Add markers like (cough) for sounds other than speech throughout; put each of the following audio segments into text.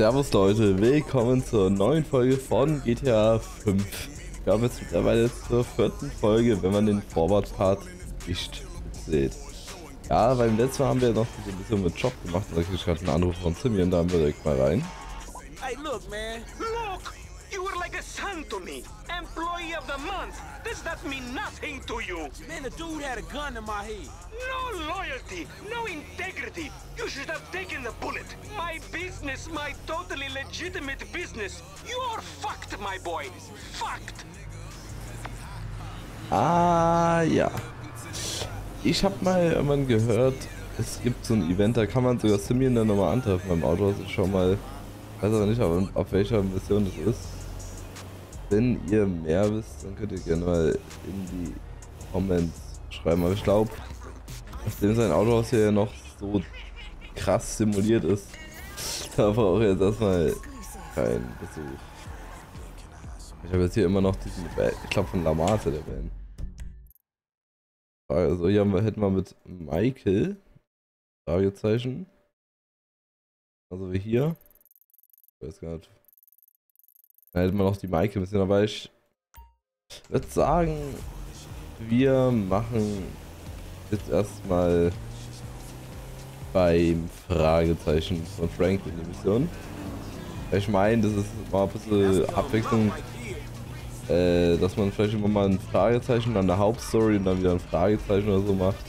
Servus Leute, willkommen zur neuen Folge von GTA 5. Wir haben jetzt mittlerweile zur vierten Folge, wenn man den Forward-Part nicht sieht. Ja, beim letzten Mal haben wir noch so ein bisschen mit Job gemacht, da krieg ich gerade einen Anruf von Simeon, da haben wir direkt mal rein. Hey, look, man. Look! You were like a son to me. Employee of the month. Does that mean nothing to you? Man, the dude had a gun in my head. No loyalty, no integrity. You should have taken the bullet. My business, my totally legitimate business. You're fucked, my boy. Fucked. Ah, ja. Ich habe mal irgendwann gehört, es gibt so ein Event, da kann man sogar Simeon dann nochmal antreffen beim Auto. Also schon mal, weiß aber nicht, auf, auf welcher Mission das ist. Wenn ihr mehr wisst, dann könnt ihr gerne mal in die Comments schreiben. Aber ich glaube, nachdem sein Autohaus hier ja noch so krass simuliert ist, (laughs) da brauche ich jetzt erstmal keinen Besuch. Ich habe jetzt hier immer noch diesen, ich glaube von Lamate der Band. Also hier haben wir, hätten wir mit Michael, Fragezeichen. Also wie hier. Ich weiß gar nicht. Da hätten wir noch die Maike ein bisschen, aber ich würde sagen, wir machen jetzt erstmal beim Fragezeichen von Frank in die Mission. Ich meine, das ist mal ein bisschen Abwechslung, äh, dass man vielleicht immer mal ein Fragezeichen, dann eine Hauptstory und dann wieder ein Fragezeichen oder so macht.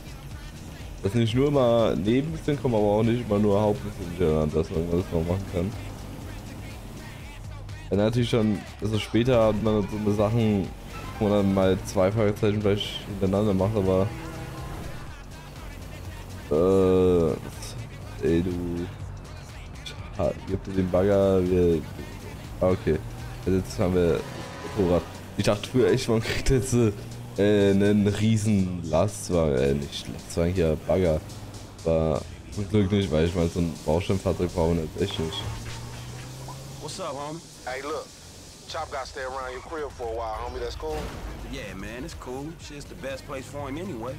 Dass nicht nur immer Nebenmission kommen, aber auch nicht immer nur Hauptmission, dass man das noch machen kann. Ja, natürlich schon, also später hat man so eine Sachen, wo man dann mal zwei Fragezeichen vielleicht hintereinander macht, aber äh, ey du, gib dir den Bagger, wir, ah, okay, also jetzt haben wir Motorrad. Ich dachte früher echt, man kriegt jetzt äh, einen riesen Lastwagen, äh, nicht Lastwagen, hier Bagger, aber zum Glück nicht, weil ich meine, so ein Baustellenfahrzeug brauchen jetzt echt nicht. What's up, homie? Hey, look. Chop got to stay around your crib for a while, homie. That's cool? Yeah, man, it's cool. Shit's the best place for him anyway.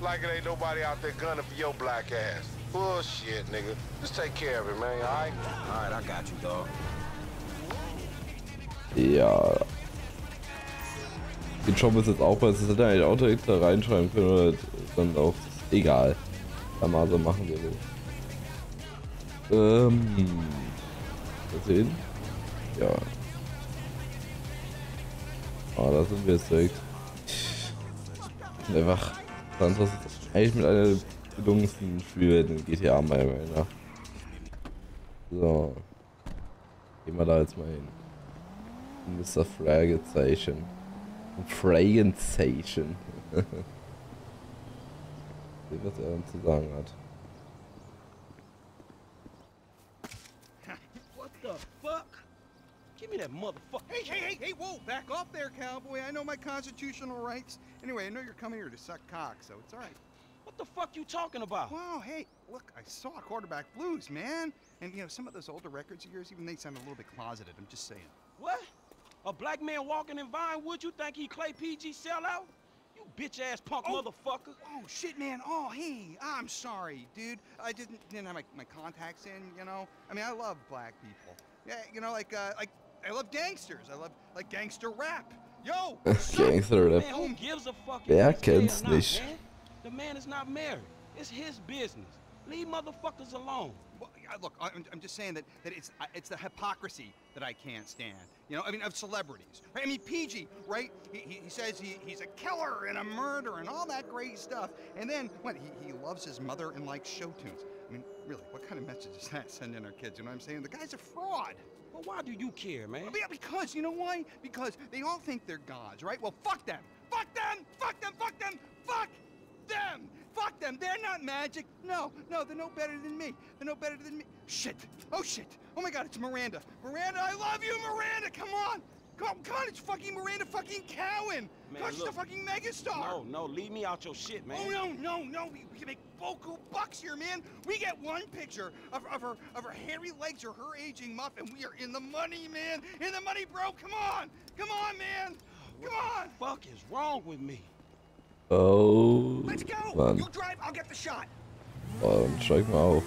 like it ain't nobody out there gunning for your black ass. Bullshit, nigga. Just take care of it, man, alright? Alright, I got you, dog. Ja. Den Job ist jetzt auch bei, das hätte eigentlich auch direkt da reinschreiben können oder dann auch, egal. Dann mal so machen wir so. Ähm. Mal sehen. Ja. Ah, da sind wir jetzt direkt. Einfach. Sonst was eigentlich mit einer der gelungensten Spiele in GTA meiner Meinung nach. So. Gehen wir da jetzt mal hin. Mr. Fragezeichen. Fragezeichen. (laughs) Sehen, was er uns zu sagen hat. That motherfucker. Hey, hey, hey, hey, whoa, back off there, cowboy. I know my constitutional rights. Anyway, I know you're coming here to suck cock, so it's all right. What the fuck you talking about? Wow, hey, look, I saw quarterback blues, man. And, you know, some of those older records of yours, even they sound a little bit closeted. I'm just saying. What? A black man walking in Vinewood, you think he Clay PG sellout? You bitch-ass punk Oh. motherfucker. Oh, shit, man. Oh, hey, I'm sorry, dude. I didn't, didn't have my, my contacts in, you know? I mean, I love black people. Yeah, you know, like, uh, like, I love gangsters. I love, like, gangster rap. Yo. (laughs) Gangster Rap. Man, who gives a fuck if Wer he's gay or kennt's not, nicht? man? The man is not married. It's his business. Leave motherfuckers alone. Well, I- look, I- I'm, I'm just saying that, that it's it's the hypocrisy that I can't stand. You know, I mean, of celebrities. Right? I mean, PG, right? He, he, he says he, he's a killer and a murderer and all that great stuff. And then, what, he, he loves his mother and likes show tunes. I mean, really, what kind of message is that (laughs) sending our kids? You know what I'm saying? The guy's a fraud. But why do you care, man? Yeah, because, you know why? Because they all think they're gods, right? Well, fuck them. Fuck them! Fuck them! Fuck them! Fuck them! Fuck them! They're not magic. No, no, they're no better than me. They're no better than me. Shit! Oh shit! Oh my god, it's Miranda. Miranda, I love you, Miranda! Come on! Come on, come on, it's fucking Miranda fucking Cowan! Man, Gosh, she's a fucking megastar! No, no, leave me out your shit, man. Oh no, no, no! We, we can make vocal bucks here, man. We get one picture of, of her of her hairy legs or her aging muff, and we are in the money, man. In the money, bro. Come on, come on, man. Come on. fuck is wrong with me? Oh. Let's go. Mann. You drive. I'll get the shot. Oh, dann steig mal auf.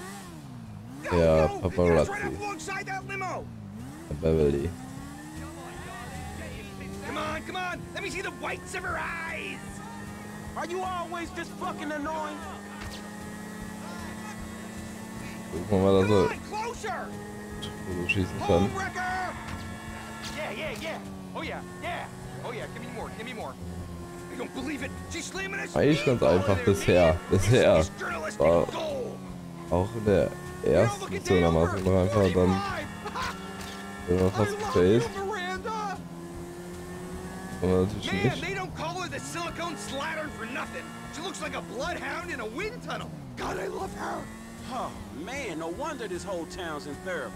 Go, Ja, go! Get us paparazzi. right up alongside that limo! Beverly. Come on! Let me see the whites of her eyes! Are you always this fucking annoying? Gucken wir mal, dass er! Foto schießen kann. Yeah, yeah, yeah. Oh yeah, yeah. Oh yeah, give me more, give me more. I don't believe it. She's slamming a Eigentlich ganz speedball einfach bisher. Bisher. War auch in der ersten Dale am Anfang einfach 45. dann wenn (laughs) man fast gefällt. You, Miranda. Aber natürlich Man, nicht. they don't call her the silicone slattern for nothing. She looks like a bloodhound in a wind tunnel. God, I love her. Oh, man, no wonder this whole town's in therapy.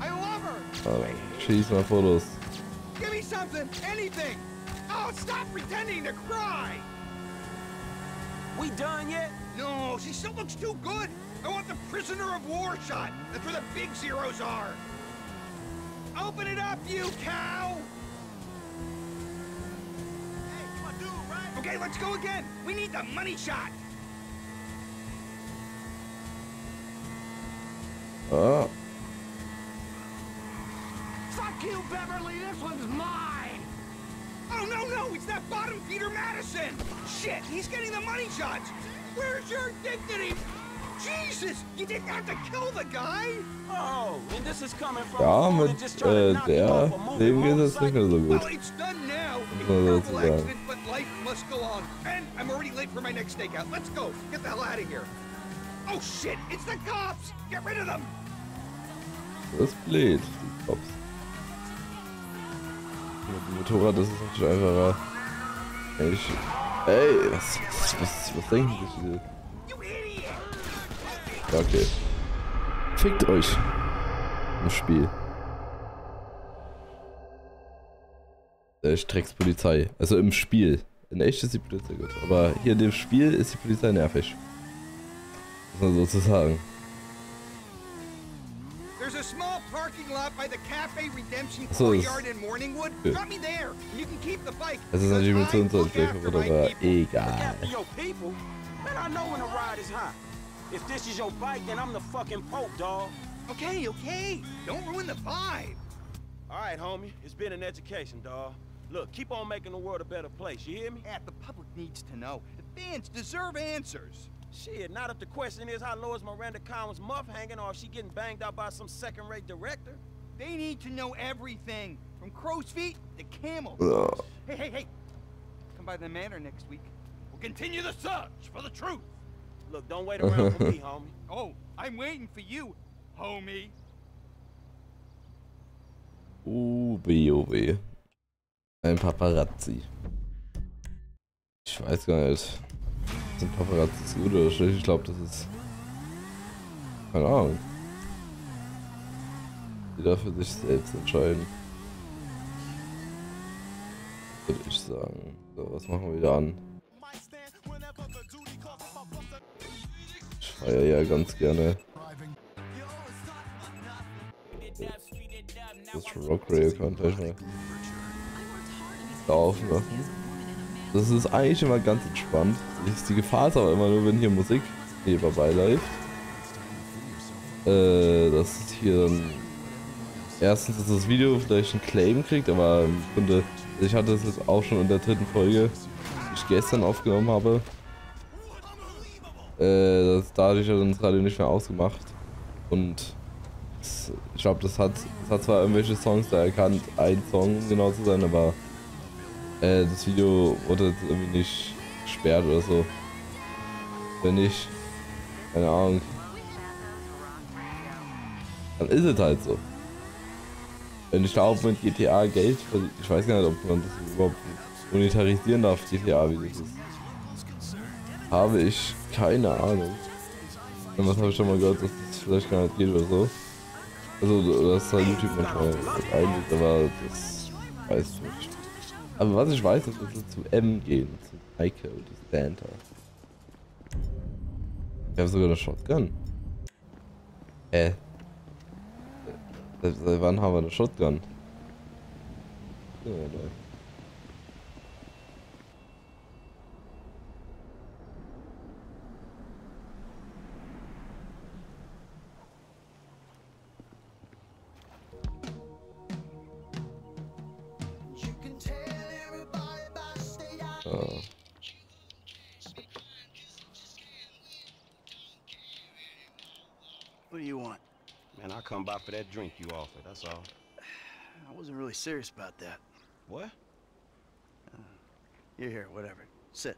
I love her. Oh, Aber schieß mal Fotos. Give me something, anything. Oh, stop pretending to cry. We done yet? No, she still looks too good. I want the prisoner of war shot. That's where the big zeros are. Open it up, you cow! Hey, you a dude, right? Okay, let's go again. We need the money shot. Ah, Fuck you, Beverly. This one's mine. Oh, no, no. It's that bottom feeder Madison. Shit, he's getting the money shots. Where's your dignity? Ja, a fool mit that just tried to äh, knock you der off a moving Leben geht es nicht mehr so Well, gut. it's done now. sozusagen. Uh, accident, but life must go on. And I'm already late for my next stakeout. Let's go. Get the hell out of here. Oh shit! It's the cops. Get rid of them. Das ist blöd, die Cops. Mit dem Motorrad ist es natürlich einfacher. Ich. Ey, was, was, was, was denken sich diese? Okay. Fickt euch. Im Spiel. Äh, Der Streckspolizei. Also im Spiel. In echt ist die Polizei gut. Aber hier in dem Spiel ist die Polizei nervig. Muss man sozusagen. So ist. Es ist natürlich mit uns, aber egal. After your people? Man, I know when the ride is hot. If this is your bike, then I'm the fucking Pope, dog. Okay, okay. Don't ruin the vibe. All right, homie. It's been an education, dog. Look, keep on making the world a better place. You hear me? Yeah, the public needs to know. The fans deserve answers. Shit, not if the question is how low is Miranda Cowan's muff hanging or if she getting banged out by some second-rate director. They need to know everything, from crow's feet to camel. Ugh. Hey, hey, hey. Come by the manor next week. We'll continue the search for the truth. Look, don't wait around for me, homie. (laughs) Oh, I'm waiting for you, homie. Uh, weh, oh weh. Ein Paparazzi. Ich weiß gar nicht. Sind Paparazzis gut oder schlecht? Ich glaube, das ist. Keine Ahnung. Jeder für sich selbst entscheiden. Würde ich sagen. So, was machen wir wieder an? Feiere ja ganz gerne. Das Rock Rail gleich mal laufen lassen. Das ist eigentlich immer ganz entspannt. Ist die Gefahr ist aber immer nur, wenn hier Musik nebenbei läuft. Äh, dass es hier dann erstens, dass das Video vielleicht einen Claim kriegt, aber im Grunde, ich hatte es jetzt auch schon in der dritten Folge, die ich gestern aufgenommen habe. Äh, das, da hatte ich ja dann das Radio nicht mehr ausgemacht. Und das, ich glaube, das hat, das hat zwar irgendwelche Songs da erkannt, ein Song genau zu sein, aber äh, das Video wurde jetzt irgendwie nicht gesperrt oder so. Wenn nicht, keine Ahnung. Dann ist es halt so. Wenn ich da auch mit GTA Geld ich weiß gar nicht, ob man das überhaupt monetarisieren darf, GTA, wie das ist. Habe ich keine Ahnung. Irgendwas habe ich schon mal gehört, dass das vielleicht gar nicht geht oder so. Also, dass da YouTube manchmal eingeht, aber das weiß ich nicht. Aber was ich weiß, ist, dass wir zu M gehen, zu Michael, das Santa. Ich habe sogar eine Shotgun. Äh. Seit, seit wann haben wir eine Shotgun? Ja, What do you want? Man, I come by for that drink you offered, that's all. (sighs) I wasn't really serious about that. What? Uh, you're here, whatever. Sit.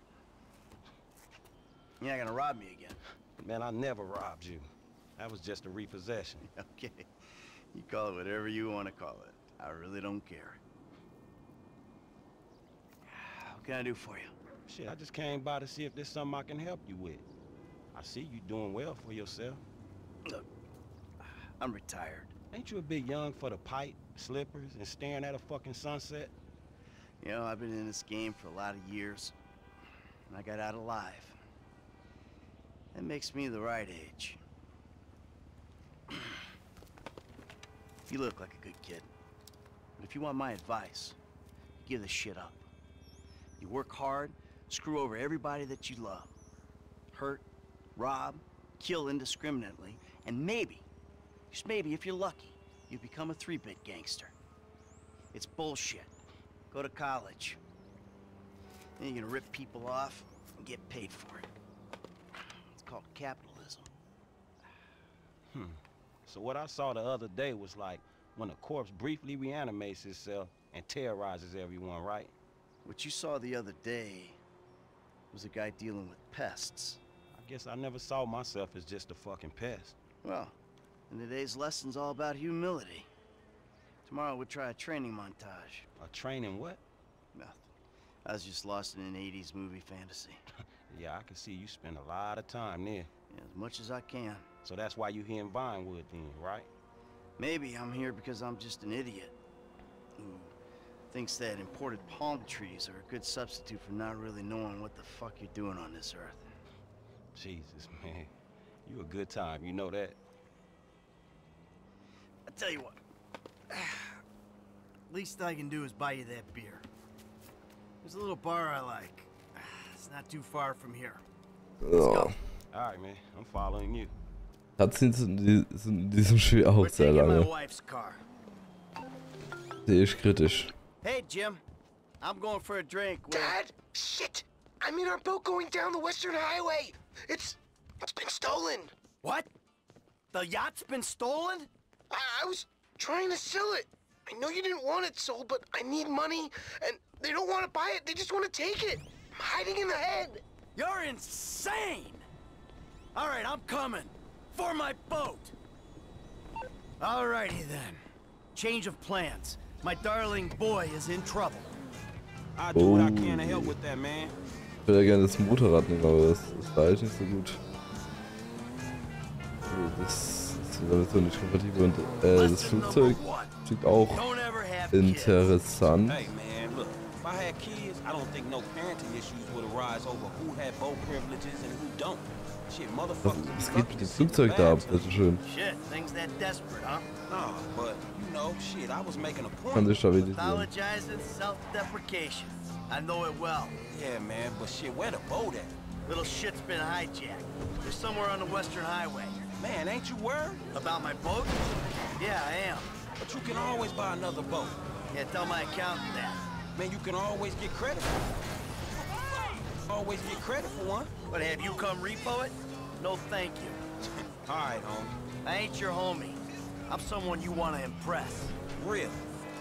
You're not gonna rob me again. (laughs) Man, I never robbed you. That was just a repossession. (laughs) okay. You call it whatever you want to call it. I really don't care. What can I do for you? Shit, I just came by to see if there's something I can help you with. I see you doing well for yourself. Look, I'm retired. Ain't you a bit young for the pipe, slippers, and staring at a fucking sunset? You know, I've been in this game for a lot of years, and I got out alive. That makes me the right age. you look like a good kid. But if you want my advice, give this shit up. You work hard, screw over everybody that you love. Hurt, rob, kill indiscriminately, and maybe, just maybe if you're lucky, you become a three-bit gangster. It's bullshit. Go to college. Then you're gonna rip people off and get paid for it. It's called capitalism. Hmm. So what I saw the other day was like when a corpse briefly reanimates itself and terrorizes everyone, right? What you saw the other day was a guy dealing with pests. I guess I never saw myself as just a fucking pest. Well, and today's lesson's all about humility. Tomorrow we'll try a training montage. A training what? Nothing. I was just lost in an 80s movie fantasy. (laughs) Yeah, I can see you spend a lot of time there. Yeah, as much as I can. So that's why you're here in Vinewood then, right? Maybe I'm here because I'm just an idiot who thinks that imported palm trees are a good substitute for not really knowing what the fuck you're doing on this earth. Jesus, man. You a good time, you know that? I tell you what. (sighs) Least I can do is buy you that beer. There's a little bar I like. (sighs) It's not too far from here. Ja. Alright, man. I'm following you. Cutscenes sind in die- sind in diesem Spiel auch sehr lange. wife's. Sehe ich kritisch. Hey, Jim. I'm going for a drink with... Dad, shit! I'm in our boat going down the Western Highway. It's it's been stolen. What? The yacht's been stolen? I, I was trying to sell it. I know you didn't want it sold, but I need money, and they don't want to buy it. They just want to take it. I'm hiding in the head. You're insane! All right, I'm coming. For my boat! Alrighty then. Change of plans. My darling boy is in trouble. I'll do what I Oh. can to help with that, man. Ich würde ja gerne das Motorrad nehmen, aber das, war echt nicht so gut. Also Das ist damit so nicht kompatibel. Und äh, das Flugzeug klingt auch interessant. Hey, man, look. If I had kids, I don't think no parenting issues would arise over who had boat privileges and who don't. Shit, Was, motherfuckers. was geht mit dem Flugzeug da ab? Bitte schön. Shit, things that desperate, huh? Nah, but, you know, shit, I was making a Kann sich stabilisieren. Apologizing. I know it well. Yeah, man, but shit, where the boat at? Little shit's been hijacked. They're somewhere on the Western Highway. Man, ain't you worried? About my boat? Yeah, I am. But you can always buy another boat. Yeah, tell my accountant that. Man, you can always get credit for it. Always get credit for one. But have you come repo it? No, thank you. (laughs) All right, homie. I ain't your homie. I'm someone you want to impress. Really?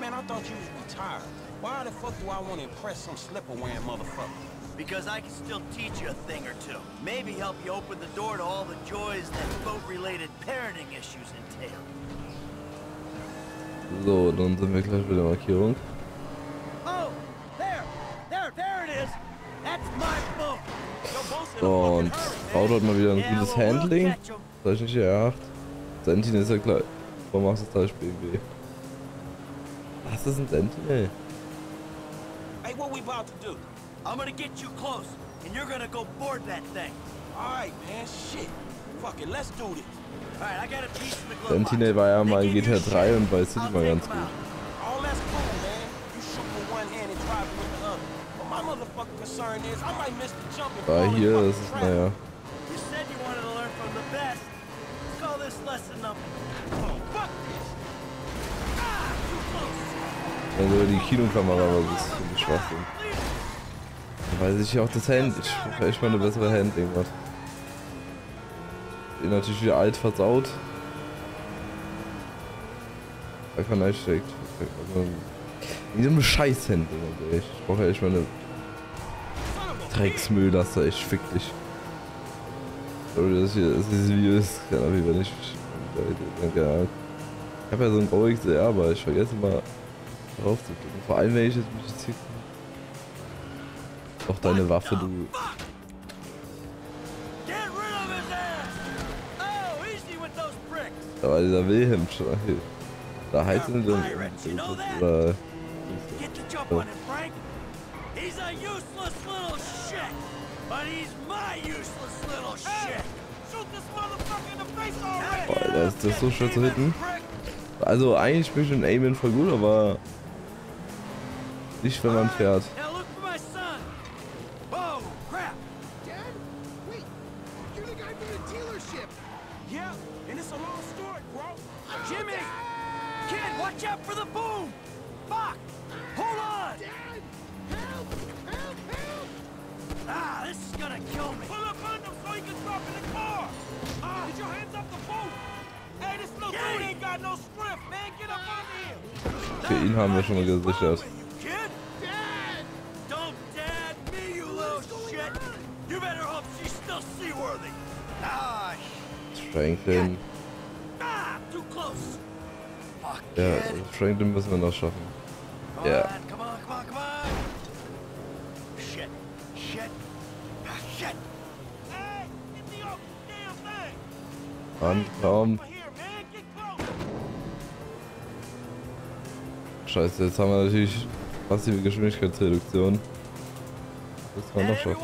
Man, I thought you was retired. Why the fuck do I want to impress some slipper-wearing motherfucker? Because I can still teach you a thing or two. Maybe help you open the door to all the joys that boat-related parenting issues entail. So, dann sind wir gleich bei der Markierung. Und Auto hat mal wieder ein gutes Handling. Das ich nicht R8. Sentinel ist ja gleich. Warum machst du das BMW? Was ist ein Sentinel? Hey, what we about to do? I'm gonna get you close, and you're gonna go board that thing. All right, man, shit. Fuck it, let's do this. All right, I got a piece of the glove Sentinel war ja mal in GTA 3 shit. und bei City mal ganz gut. Ah, hier, ist es, naja. Also die Kinokamera war ein bisschen Schwachsinn. Da weiß ich auch das Hand. Handling. Vielleicht mal eine bessere Handling hat. Bin natürlich wieder alt versaut. Einfach einsteckt. Also, in diesem scheiß Handling, ich brauche ja echt mal eine Drecksmüll, das da echt fick dich. Sorry, das hier, das dieses Video ist, keine Ahnung, wenn ich, ja, ich habe ja so ein Go XR, aber ich vergesse mal drauf zu drücken. Vor allem, wenn ich jetzt mich jetzt hier... Doch deine Waffe, du... Ass! Oh! Da war dieser Wilhelm schon. Da heißt es dann... Oder... He's a useless little shit! But he's my useless little shit! Shoot this motherfucker in the face already! Boah, ist das so schwer zu hitten? Also eigentlich bin ich in Aiming voll gut, aber... Nicht, wenn man fährt. Okay, ihn haben wir schon mal gesichert. Franklin. Ja, Franklin müssen wir noch schaffen. Ja. Mann, komm. Scheiße, jetzt haben wir natürlich passive Geschwindigkeitsreduktion. Das war noch schaffen.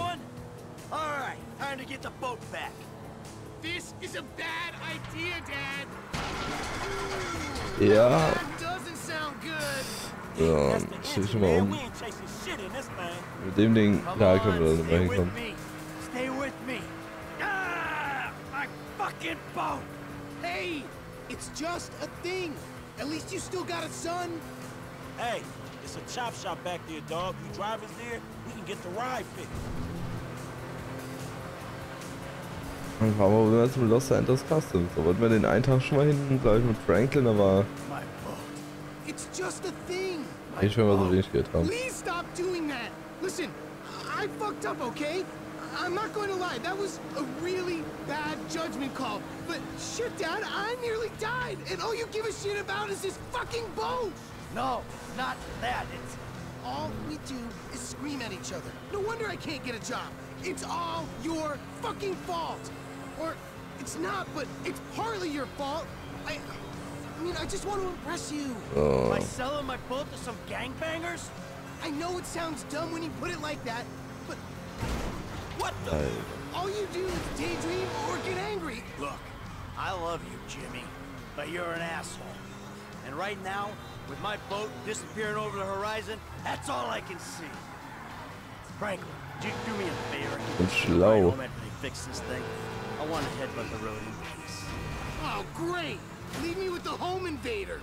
Ja. Ja, stell dich schon mal um. Mit dem Ding, ja, können wir da nicht fucking hinkommen. Hey, it's just a thing. At least you still got a son. Hey, it's a chop shop back there, dog. You drivers there, we can get the ride fixed. Dann fahren wir rüber zum Los Santos Customs. Da wollten wir den einen Tag schon mal hin, glaube ich, mit Franklin, aber My boat. It's just a thing. ich will mal so wenig Geld haben. Please stop doing that. Listen, I fucked up, okay? I'm not going to lie. That was a really bad judgment call. But shit, Dad, I nearly died, and all you give a shit about is this fucking boat. No, not that. It's All we do is scream at each other. No wonder I can't get a job. It's all your fucking fault. Or it's not, but it's partly your fault. I, I mean, I just want to impress you. Oh, by selling my boat to some gangbangers. I know it sounds dumb when you put it like that, but What the? Alter. all you do is daydream or get angry. Look, I love you, Jimmy, but you're an asshole. And right now, with my boat disappearing over the horizon, that's all I can see. Franklin, do you do me a favor? bin Right schlau. home after they fix this thing. I want to headbutt the road in peace. Oh, great. Leave me with the home invader.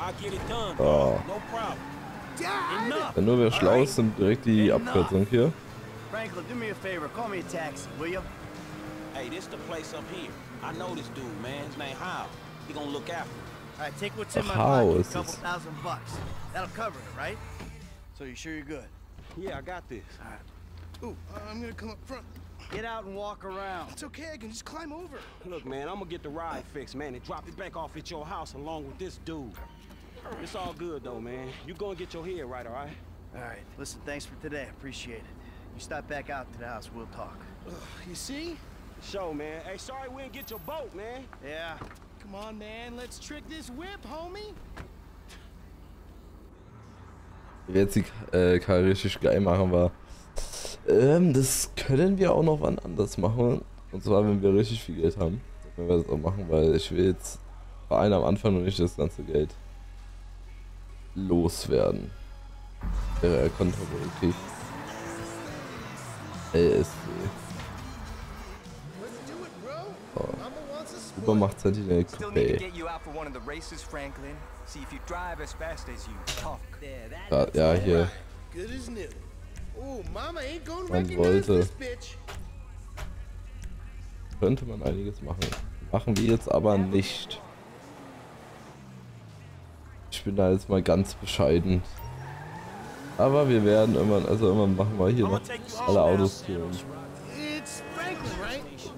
I'll get it done, Oh. No problem. Dad! Enough. Wenn nur wer schlau ist, sind direkt die Enough. Abkürzung hier. Franklin, do me a favor. Call me a taxi, will you? Hey, this the place up here. I know this dude, man. His name Hal. He gonna look after me. All right, take what's in my How pocket, a couple this? thousand bucks. That'll cover it, right? So you sure you're good? Yeah, I got this. All right. Ooh, uh, I'm gonna come up front. Get out and walk around. It's okay, I can just climb over. Look, man, I'm gonna get the ride fixed, man, and drop it back off at your house along with this dude. It's all good, though, man. You gonna get your head right, all right? All right, listen, thanks for today. Appreciate it. You stop back out to the house, we'll talk. You see? Show, man. Hey, sorry we didn't get your boat, man. Yeah, Come on, man, let's trick this whip, homie. Wer jetzt die äh, Karre richtig geil machen war. Ähm, das können wir auch noch wann anders machen. Und zwar, wenn wir richtig viel Geld haben. Können wir das auch machen, weil ich will jetzt vor allem am Anfang noch nicht das ganze Geld loswerden. Wäre ja kontraproduktiv. LSD. Super macht es halt in der Coupé. Da, ja, hier. Man wollte. Könnte man einiges machen. Machen wir jetzt aber nicht. Ich bin da jetzt mal ganz bescheiden. Aber wir werden immer, also immer machen wir hier noch alle Autos hier.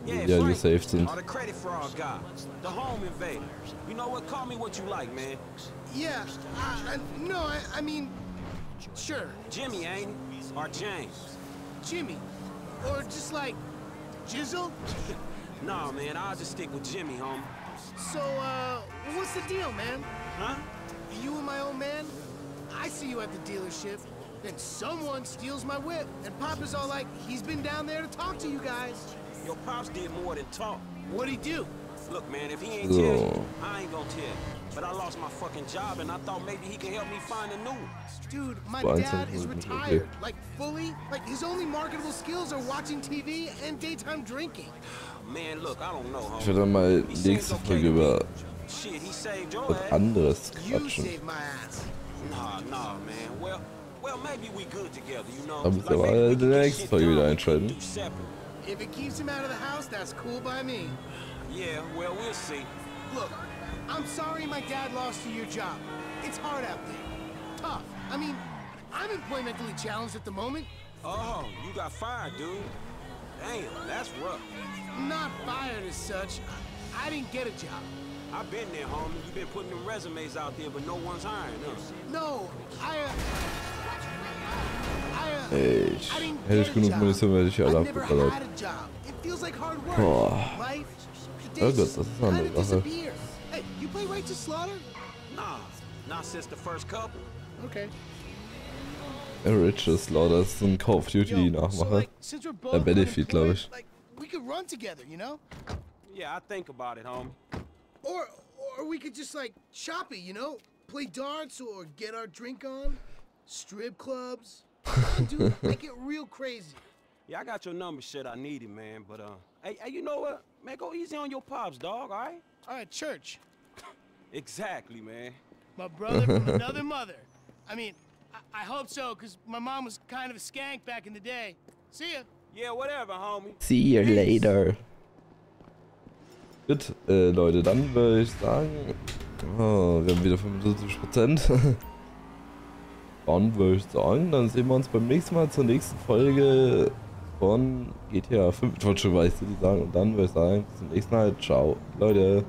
Right? ja gesaved sind. All the credit for our guy, the home invader. You know what? Call me what you like, man. Yeah. I, I, no, I, I mean, sure, Jimmy, ain't he? Or James? Jimmy, or just like Jizzle. (laughs) Nah, man, I'll just stick with Jimmy, homie. So, uh, what's the deal, man? Huh? You and my old man? I see you at the dealership, then someone steals my whip, and Papa's all like, he's been down there to talk to you guys. Your pops did more than talk. What'd he do? Look, man, if he ain't So. tell you, I ain't gonna tell you. But I lost my fucking job, and I thought maybe he could help me find a new one. Dude, my Well, dad is retired. Like, fully. Like, his only marketable skills are watching TV and daytime drinking. Man, look, I don't know, Ich homie. werde dann mal He nächste okay Folge über Shit, he saved your was ass. anderes You quatschen. saved my ass. Nah, nah, man. Well, well, maybe we good together, you know. Da müsst ihr Like, aber maybe we in can der get nächsten shit Folge done wieder we einschalten. If it keeps him out of the house, that's cool by me. Yeah, well, we'll see. Look, I'm sorry my dad lost you your job. It's hard out there. Tough. I mean, I'm employmentally challenged at the moment. Oh, you got fired, dude. Damn, that's rough. Not fired as such. I didn't get a job. I've been there, homie. You've been putting them resumes out there, but no one's hiring, huh? No, I, uh... Ich, hätte ich genug Munition, hätte ich alle abgeballert. Boah. Oh Gott, das ist eine andere Sache. Richard Slaughter ist so ein Call of Duty Nachmacher. Der Benefit, glaube ich. Yeah, I think about it, homie. Or, or we could just like shop it, you know? Play darts or get our drink on. Strip clubs. (laughs) Dude, make it real crazy. Yeah, I got your number, shit. I need it, man. But uh, hey, hey, you know what? Man, go easy on your pops, dog. All right? All right, church. (laughs) Exactly, man. My brother from (laughs) another mother. I mean, I, I hope so, because my mom was kind of a skank back in the day. See ya. Yeah, whatever, homie. See you later. Gut, äh, Leute, dann würde ich sagen, oh, wir haben wieder 75%. Dann würde ich sagen, dann sehen wir uns beim nächsten Mal zur nächsten Folge von GTA 5. Ich wollte schon weiß, die sagen. Und dann würde ich sagen, bis zum nächsten Mal. Ciao, Leute.